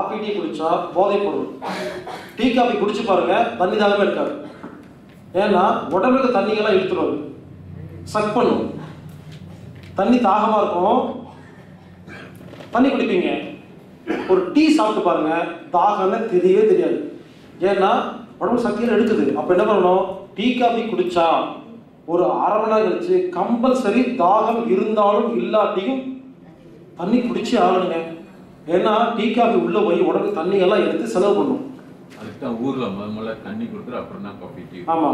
Coffee tea குடிச்சா போதைப் பொருள். டீ காஃபி குடிச்சு பாருங்க தண்ணி தாகமே இருக்காது. ஏன்னா உடம்புக்கு தண்ணியெல்லாம் இழுத்துரும். சக் பண்ணும். தண்ணி தாகமா இருக்கும். தண்ணி குடிப்பீங்க. ஒரு டீ சாப்பிட்டு பாருங்க தாகம்னு தெரியவே தெரியாது. ஏன்னா உடம்பு சக்தியில் எடுக்குது. அப்ப என்ன பண்ணணும்? டீ காஃபி குடிச்சா ஒரு அரை மணி நேரம் கழிச்சு கம்பல்சரி தாகம் இருந்தாலும் இல்லாட்டியும் தண்ணி குடிச்சு ஆகணுங்க. ஏன்னா டீ காபி உள்ள போய் உடம்பு தண்ணி எல்லாம் எடுத்து செலவு பண்ணும். அதுக்கு தான் ஊர்ல முத முதல்ல தண்ணி கொடுக்குற அப்புறம் தான் காஃபி டீ ஆமா.